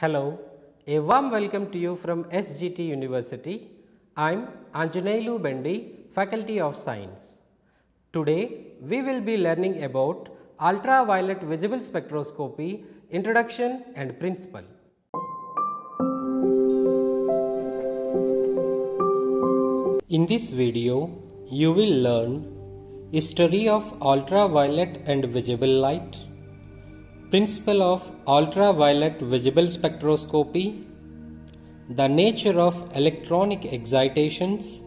Hello, a warm welcome to you from SGT University. I am Anjaneylu Bendi, Faculty of Science. Today, we will be learning about ultraviolet visible spectroscopy, introduction and principle. In this video, you will learn history of ultraviolet and visible light, principle of ultraviolet visible spectroscopy, the nature of electronic excitations,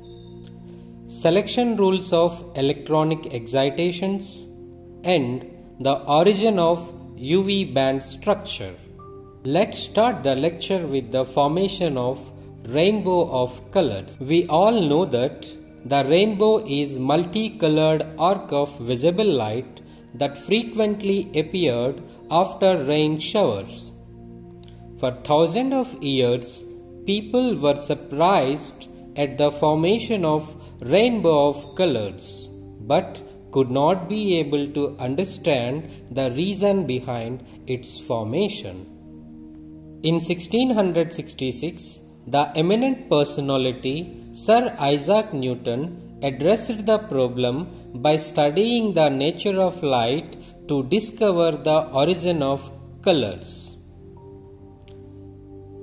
selection rules of electronic excitations, and the origin of UV band structure. Let's start the lecture with the formation of rainbow of colors. We all know that the rainbow is multicolored arc of visible light that frequently appeared after rain showers. For thousands of years, people were surprised at the formation of rainbow of colors, but could not be able to understand the reason behind its formation. In 1666, the eminent personality Sir Isaac Newton addressed the problem by studying the nature of light to discover the origin of colors.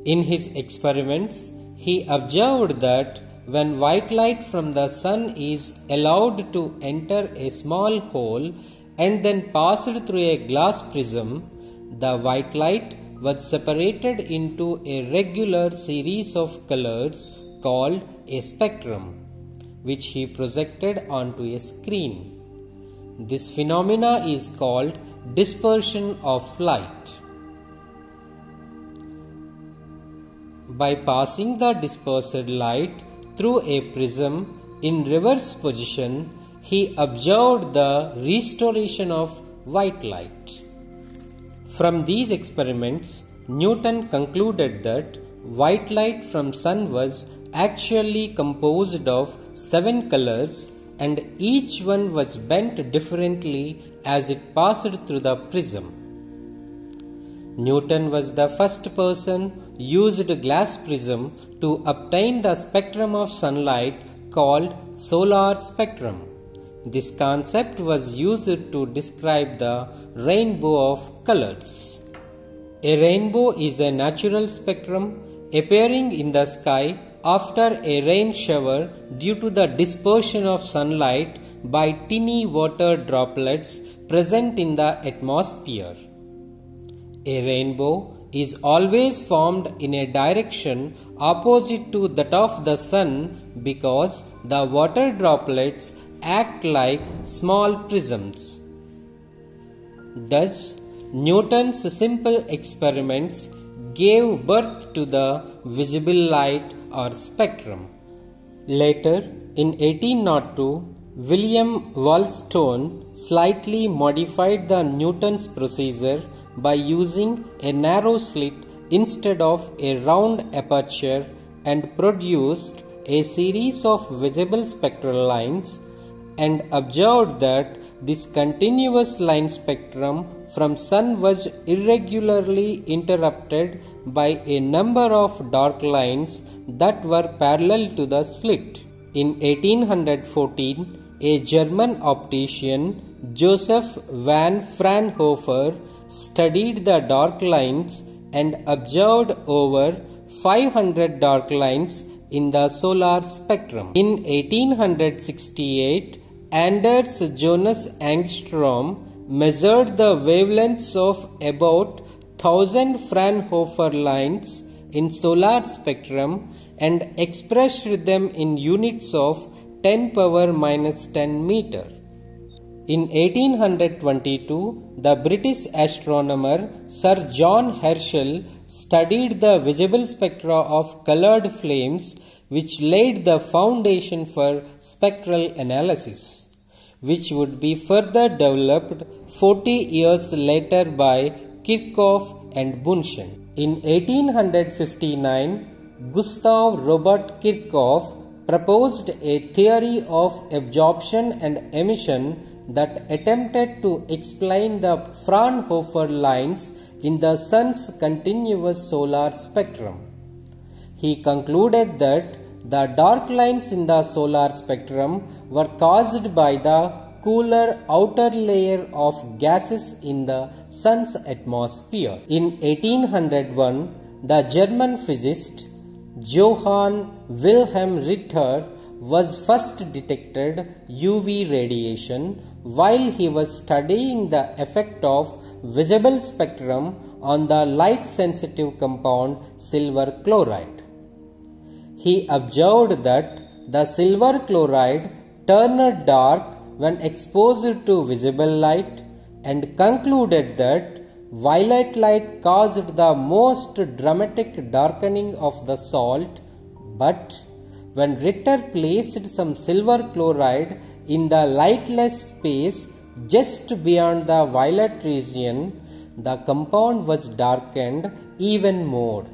In his experiments, he observed that when white light from the sun is allowed to enter a small hole and then passed through a glass prism, the white light was separated into a regular series of colors called a spectrum, which he projected onto a screen. This phenomena is called dispersion of light. By passing the dispersed light through a prism in reverse position, he observed the restoration of white light. From these experiments, Newton concluded that white light from sun was actually composed of seven colors and each one was bent differently as it passed through the prism. Newton was the first person used glass prism to obtain the spectrum of sunlight called solar spectrum. This concept was used to describe the rainbow of colors. A rainbow is a natural spectrum appearing in the sky after a rain shower due to the dispersion of sunlight by tiny water droplets present in the atmosphere. A rainbow is always formed in a direction opposite to that of the sun because the water droplets act like small prisms. Thus, Newton's simple experiments gave birth to the visible light or spectrum. Later, in 1802, William Wollaston slightly modified the Newton's procedure by using a narrow slit instead of a round aperture and produced a series of visible spectral lines and observed that this continuous line spectrum from sun was irregularly interrupted by a number of dark lines that were parallel to the slit. In 1814, a German optician, Joseph von Fraunhofer, studied the dark lines and observed over 500 dark lines in the solar spectrum. In 1868, Anders Jonas Ångström measured the wavelengths of about 1000 Fraunhofer lines in solar spectrum and expressed them in units of 10 power minus 10 meter. In 1822, the British astronomer Sir John Herschel studied the visible spectra of colored flames which laid the foundation for spectral analysis which would be further developed 40 years later by Kirchhoff and Bunsen. In 1859, Gustav Robert Kirchhoff proposed a theory of absorption and emission that attempted to explain the Fraunhofer lines in the Sun's continuous solar spectrum. He concluded that the dark lines in the solar spectrum were caused by the cooler outer layer of gases in the Sun's atmosphere. In 1801, the German physicist Johann Wilhelm Ritter was first detected UV radiation while he was studying the effect of visible spectrum on the light sensitive compound silver chloride. He observed that the silver chloride turned dark when exposed to visible light and concluded that violet light caused the most dramatic darkening of the salt, but when Ritter placed some silver chloride in the lightless space just beyond the violet region, the compound was darkened even more.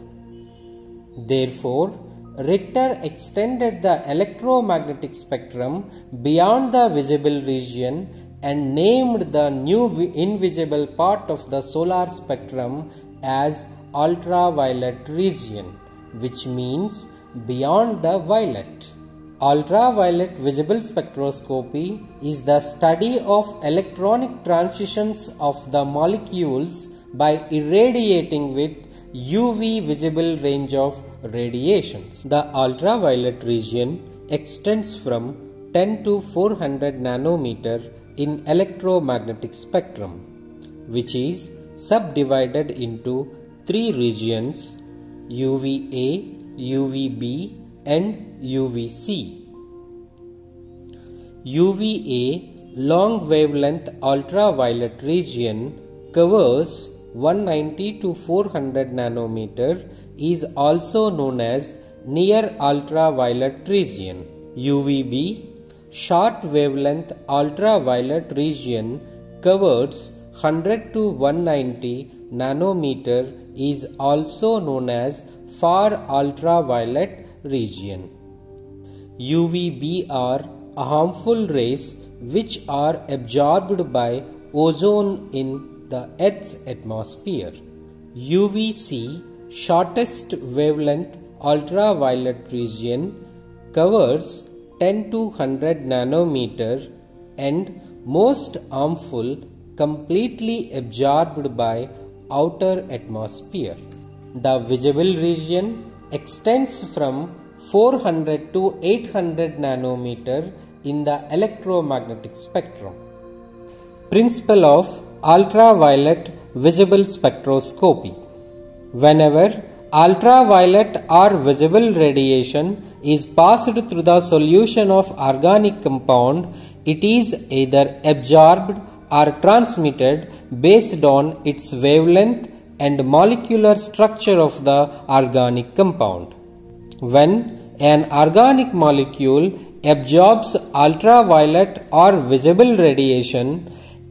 Therefore, Ritter extended the electromagnetic spectrum beyond the visible region and named the new invisible part of the solar spectrum as ultraviolet region, which means beyond the violet. Ultraviolet visible spectroscopy is the study of electronic transitions of the molecules by irradiating with UV visible range of radiations. The ultraviolet region extends from 10 to 400 nanometer in electromagnetic spectrum, which is subdivided into three regions UVA, UVB and UVC. UVA long wavelength ultraviolet region covers 190 to 400 nanometer is also known as near ultraviolet region. UVB short wavelength ultraviolet region covers 100 to 190 nanometer is also known as far ultraviolet region. UVB are harmful rays which are absorbed by ozone in the Earth's atmosphere. UVC, shortest wavelength ultraviolet region, covers 10 to 100 nanometer and most harmful completely absorbed by outer atmosphere. The visible region extends from 400 to 800 nanometer in the electromagnetic spectrum. Principle of ultraviolet visible spectroscopy. Whenever ultraviolet or visible radiation is passed through the solution of organic compound, it is either absorbed or transmitted based on its wavelength and molecular structure of the organic compound. When an organic molecule absorbs ultraviolet or visible radiation,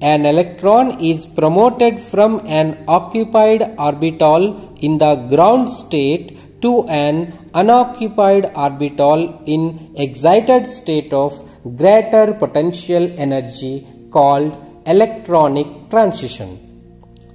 an electron is promoted from an occupied orbital in the ground state to an unoccupied orbital in excited state of greater potential energy called electronic transition.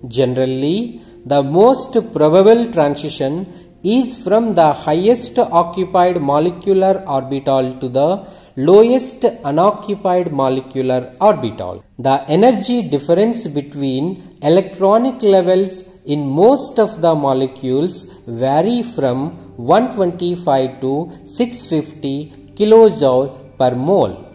Generally, the most probable transition is from the highest occupied molecular orbital to the lowest unoccupied molecular orbital. The energy difference between electronic levels in most of the molecules vary from 125 to 650 kilojoule per mole.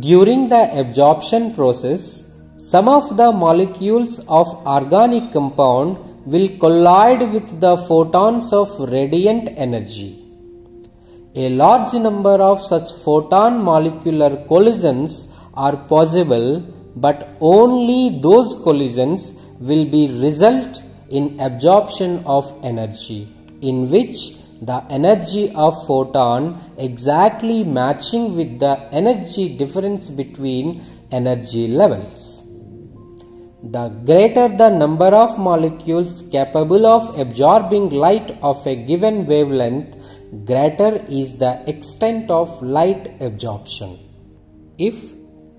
During the absorption process, some of the molecules of organic compound will collide with the photons of radiant energy. A large number of such photon molecular collisions are possible but only those collisions will be result in absorption of energy in which the energy of photon exactly matching with the energy difference between energy levels. The greater the number of molecules capable of absorbing light of a given wavelength, greater is the extent of light absorption. If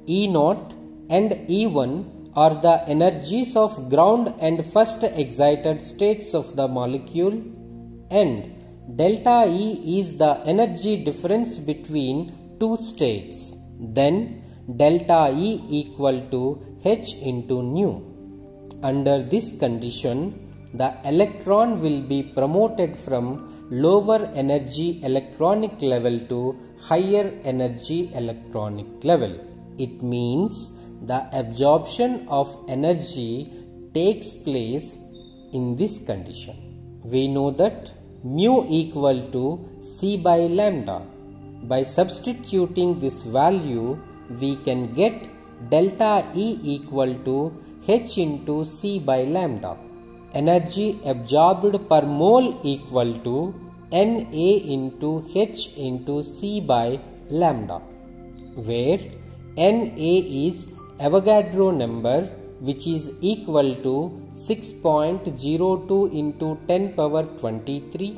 E0 and E1 are the energies of ground and first excited states of the molecule and delta E is the energy difference between two states. Then delta E equal to H into nu. Under this condition, the electron will be promoted from lower energy electronic level to higher energy electronic level. It means the absorption of energy takes place in this condition. We know that mu equal to C by lambda. By substituting this value, we can get delta E equal to H into C by lambda. Energy absorbed per mole equal to Na into H into C by lambda, where Na is Avogadro number which is equal to 6.02 into 10 power 23.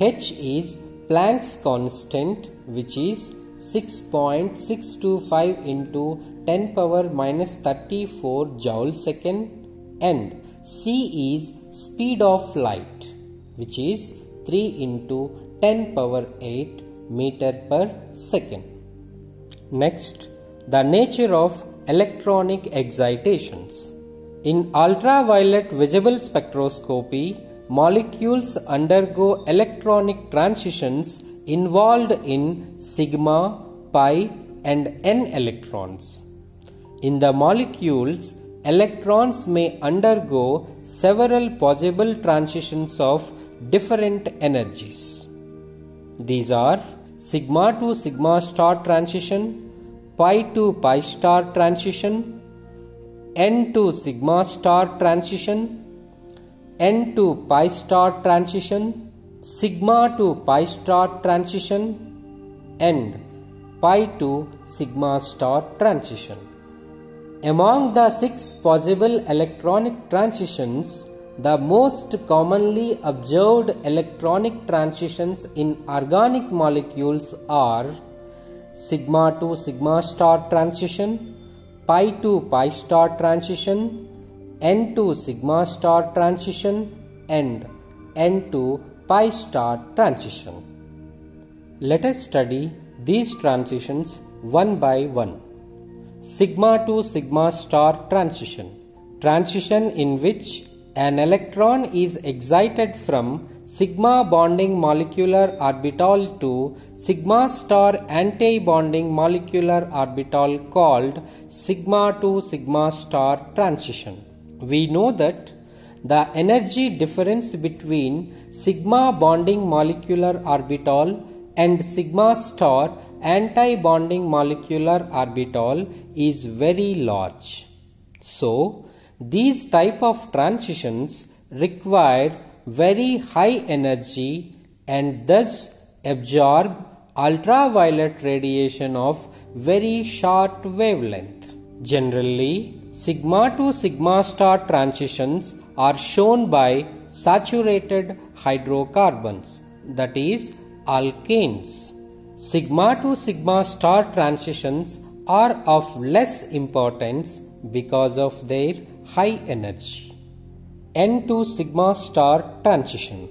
H is Planck's constant which is 6.625 into 10 power minus 34 joule second and C is speed of light which is 3 into 10 power 8 meter per second. Next, the nature of electronic excitations. In ultraviolet visible spectroscopy, molecules undergo electronic transitions involved in sigma, pi, and n electrons. In the molecules, electrons may undergo several possible transitions of different energies. These are sigma to sigma star transition, pi to pi star transition, n to sigma star transition, n to pi star transition, sigma to pi star transition, and pi to sigma star transition. Among the six possible electronic transitions, the most commonly observed electronic transitions in organic molecules are sigma to sigma star transition, pi to pi star transition, n to sigma star transition and n to pi star transition. Let us study these transitions one by one. Sigma to sigma star transition. Transition in which an electron is excited from sigma bonding molecular orbital to sigma star anti-bonding molecular orbital called sigma to sigma star transition. We know that the energy difference between sigma bonding molecular orbital and sigma star anti-bonding molecular orbital is very large. So, these type of transitions require very high energy and thus absorb ultraviolet radiation of very short wavelength. Generally, sigma to sigma star transitions are shown by saturated hydrocarbons, that is, alkanes. Sigma to sigma star transitions are of less importance because of their high energy. N to sigma star transition.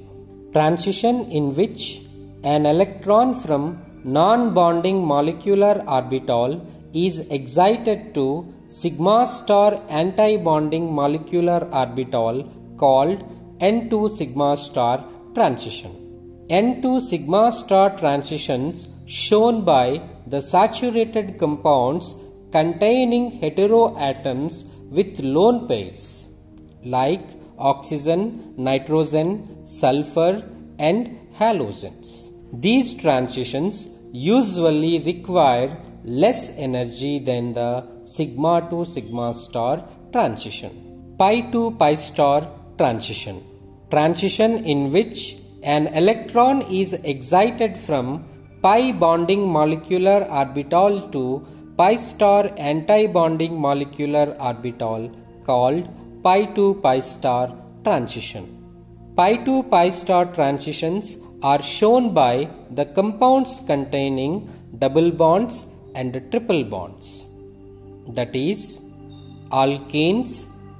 Transition in which an electron from non-bonding molecular orbital is excited to sigma star anti-bonding molecular orbital called N to sigma star transition. N to sigma star transitions shown by the saturated compounds containing heteroatoms with lone pairs like oxygen, nitrogen, sulfur, and halogens. These transitions usually require less energy than the sigma to sigma star transition. Pi to pi star transition. Transition in which an electron is excited from pi bonding molecular orbital to pi star anti-bonding molecular orbital called pi to pi star transition. Pi to pi star transitions are shown by the compounds containing double bonds and triple bonds. that is alkenes,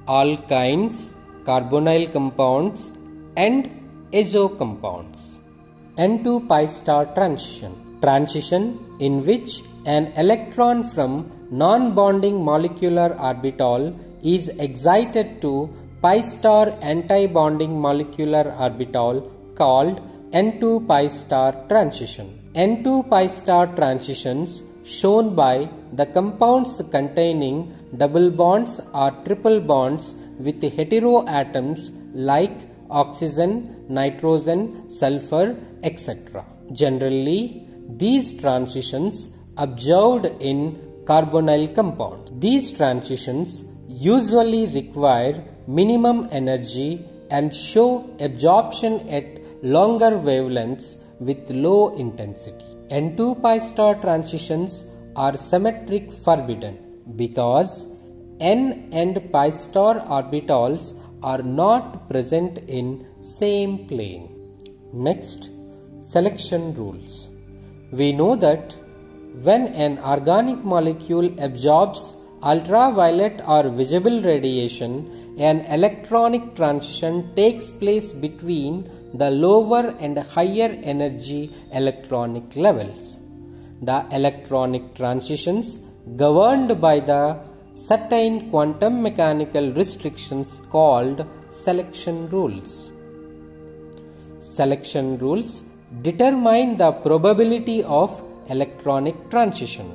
alkynes, carbonyl compounds and azo compounds. N to pi star transition transition in which an electron from non-bonding molecular orbital is excited to pi star anti-bonding molecular orbital called N to pi star transition. N to pi star transitions shown by the compounds containing double bonds or triple bonds with heteroatoms like oxygen, nitrogen, sulfur, etc. Generally, these transitions observed in carbonyl compounds. These transitions usually require minimum energy and show absorption at longer wavelengths with low intensity. N to pi star transitions are symmetric forbidden because n and pi star orbitals are not present in same plane. Next, selection rules. We know that when an organic molecule absorbs ultraviolet or visible radiation, an electronic transition takes place between the lower and higher energy electronic levels. The electronic transitions governed by the certain quantum mechanical restrictions called selection rules. Selection rules determine the probability of electronic transition.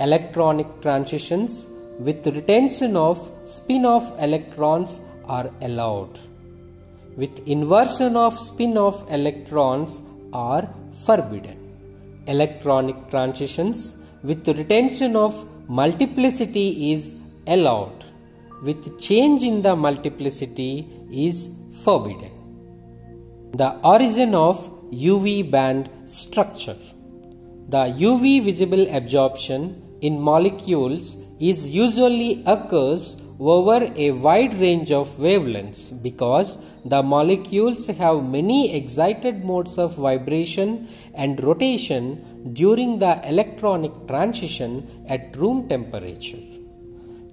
Electronic transitions with retention of spin-off electrons are allowed. With inversion of spin-off electrons are forbidden. Electronic transitions with retention of multiplicity is allowed. With change in the multiplicity is forbidden. The origin of UV band structure. The UV visible absorption in molecules is usually occurs over a wide range of wavelengths because the molecules have many excited modes of vibration and rotation during the electronic transition at room temperature.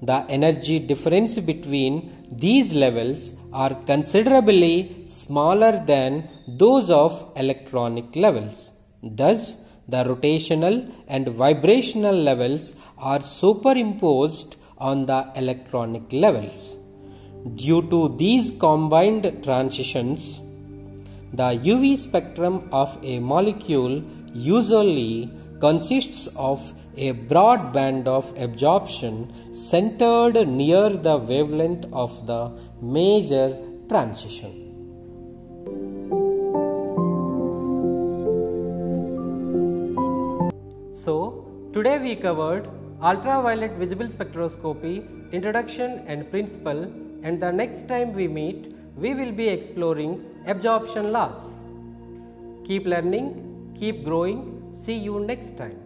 The energy difference between these levels are considerably smaller than those of electronic levels. Thus, the rotational and vibrational levels are superimposed on the electronic levels. Due to these combined transitions, the UV spectrum of a molecule usually consists of a broad band of absorption centered near the wavelength of the major transition. So, today we covered ultraviolet visible spectroscopy, introduction and principle and the next time we meet, we will be exploring absorption loss. Keep learning, keep growing, see you next time.